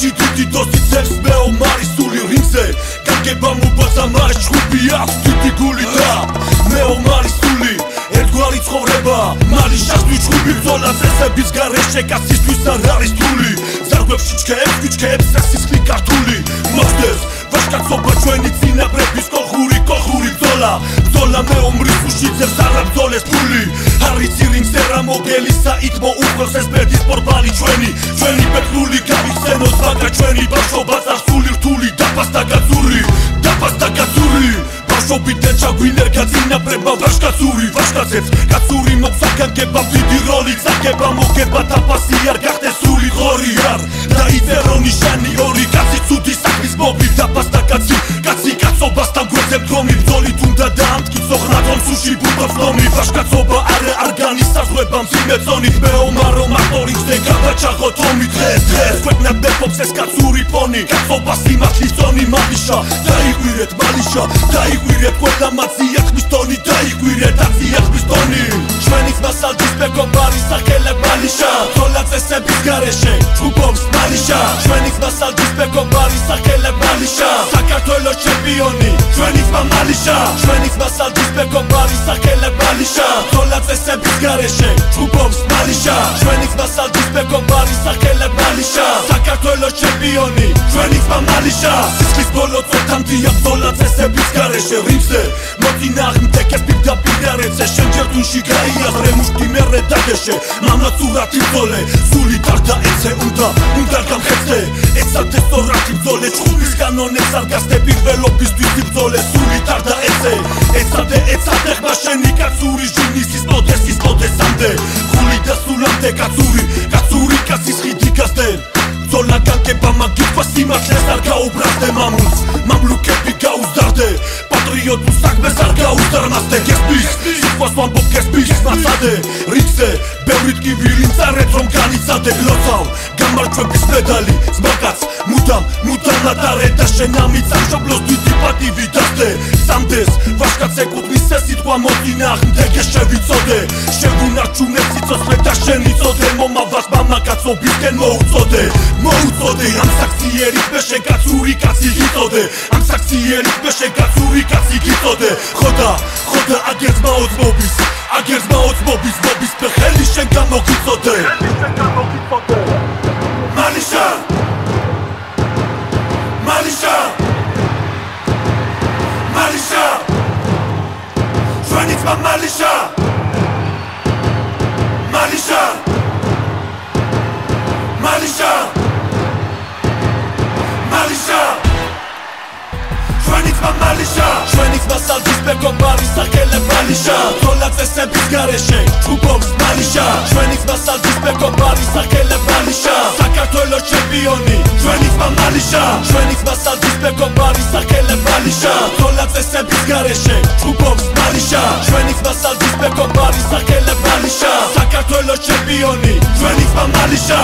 მაჩი დიდი დოსი ძებს მე ომარი სული რინგზე გაგება მუბაცა მას ჩხუბი აქვს დიდი გული და მე ომარი სული ერთგვარი ცხოვრება. მალი შახტი ჩხუბი ბრძოლა წესების გარეშე კაცისთვის არ არის თული? ზარგვებში ჩქეებს გიჩქეებს სასისხლი ქართული. მოხდეს ვაშკაცობა ჩვენი წინაპრების კოხური კოხური ბრძოლა. ბრძოლა მე ომრის უშიძებს არა ბრძოლეს ფული არის ცირინგზე რა მოგელისა ითმო უხოს ეს ბედის პორბალი ჩვენი. ჩვენი პეტრული გავიხსენოთ ბაკა ჩვენი ბავშვობა წარსული რთული დაფასდა გაწური დაფასდა გაწური. ბავშვობიდან ჩაგვინერ გაწინაპრება ვაშკაცური ვაშკაცებს. გაწური მოხსაგანგება დიდი როლი წაგება მოგება დაფასი არ გახდეს სული ღორი არ. დაიწერო ნიშანი ორი კაცი წონით მეომარო მატორი ხზე გადაჩაღო თომი დღეს დღეს. ქვეყნა ბეფობს ეს კაცური ფონი. კაცობა სიმართლის წონი მალიშა. დაიყვირეთ მალიშა დაიყვირეთ ყველა მაცია ხმის ტონი დაიყვირეთ აცია ხმის ტონი ჩვენი მასალდის მეგობარი სახელა მალიშა. თოლა წესების გარეშე ჯუბობს მალიშა. ჩვენი მასალდის მეგობარი სახელა მალიშა საქართველოს ჩემპიონი ჩვენი მამალიშა ჩვენი მასალდის მეგობარი სახელა მალიშა. თოლა წესების გარეშე ჯუბობს მალიშა. ჩვენი მასალდის მეგობარი სახელა მალიშა. საქართველოს ჩემპიონი ჩვენი მამალიშა სისხლის ბოლო წუთამდე აბსოლა წესების გარეშე რიმზე მოდინახმდეკეს პირდა პირარეცე შენჯერ თუნში გაიაზრე მუშტი მერე დაგეშე. მამა ცურათი ბოლე სული დარდა ეცე უნდა უნდა გამხეცე ეცადე სწორათი ბოლე ჩხუბის კანონებს არ გასდე პირველობისთვის ბოლე სული დარდა ეცე ეცადე ეცადე ხმა შენი კაცური ჟინისის მოდესის მოდესამდე ხული და სულამდე კაცური კაცური კაცის ხიდი გასდე ზოლა გაგება მაგიფა სიმართლეს არ გაუბრაზდე მამულს. მამლუკები მისცადე პატრიოტულ საქმეს არ გაუსწარმასდე გესმის სიტყვას ვამბობ გესმის მაცადე. რიგზე ბევრით კი ვირინწარებ რომ განიცადე გლოცავ. გამარჯვების მედალი ზმაკაც მუდამ მუდამ ლატარე და შენ ამიწამშობლოს დიდი პატივი დასდე. სამდეს ვაშკაც ეკუთვნის ეს სიტყვა მოდინა ხმდეგე შევიწოდე შეგუნარჩუნე ციცოცხლე და შენ იწოდე მომავალს მამაკაცობისკენ მოუწოდე. მოუწოდე ამ საქციერის მე შეგაცური კაცი გიწოდე. ამ საქციერის მე შეგაცური კაცი გიწოდე. ხოდა ხოდა აგერს მაოცმობის აგერს მაოცმობის მობის ფეხელი შენ გამოგიწოდე ჩვენი ძმა მალიშა! მალიშა! მალიშა! მალიშა! ჩვენი ძმა მალიშა! ჩვენი ძმა სალდის მეგობარი სახელე მალიშა. თოლა წესების გარეშე ჩუბობს მალიშა. ჩვენი ძმა სალდის მეგობარი სახელე მალიშა. საქართველოს ჩემპიონი ჩვენი ძმა მალიშა. ჩვენი ძმა სალდის მეგობარი სახელე მალიშა. თოლა წესების გარეშე ჩუბობს ბალიშა ჩვენი ძმა სალჯის ბეკო ბარის სახელა ბალიშა საქართველოს ჩემპიონი ჩვენი ძმა მალიშა